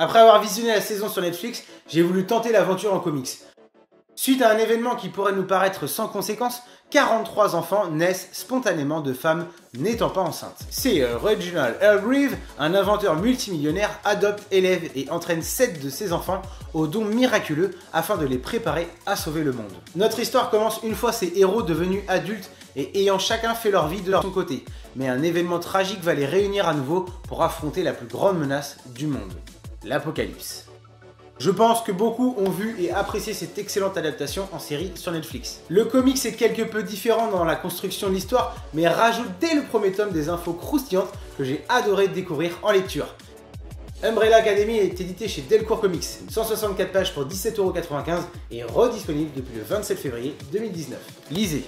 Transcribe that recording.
Après avoir visionné la saison sur Netflix, j'ai voulu tenter l'aventure en comics. Suite à un événement qui pourrait nous paraître sans conséquence, 43 enfants naissent spontanément de femmes n'étant pas enceintes. C'est euh, Reginald Elgreave, un inventeur multimillionnaire, adopte, élève et entraîne 7 de ses enfants au don miraculeux afin de les préparer à sauver le monde. Notre histoire commence une fois ces héros devenus adultes et ayant chacun fait leur vie de leur côté. Mais un événement tragique va les réunir à nouveau pour affronter la plus grande menace du monde, l'apocalypse. Je pense que beaucoup ont vu et apprécié cette excellente adaptation en série sur Netflix. Le comics est quelque peu différent dans la construction de l'histoire, mais rajoute dès le premier tome des infos croustillantes que j'ai adoré découvrir en lecture. Umbrella Academy est édité chez Delcourt Comics, 164 pages pour 17,95€ et redisponible depuis le 27 février 2019. Lisez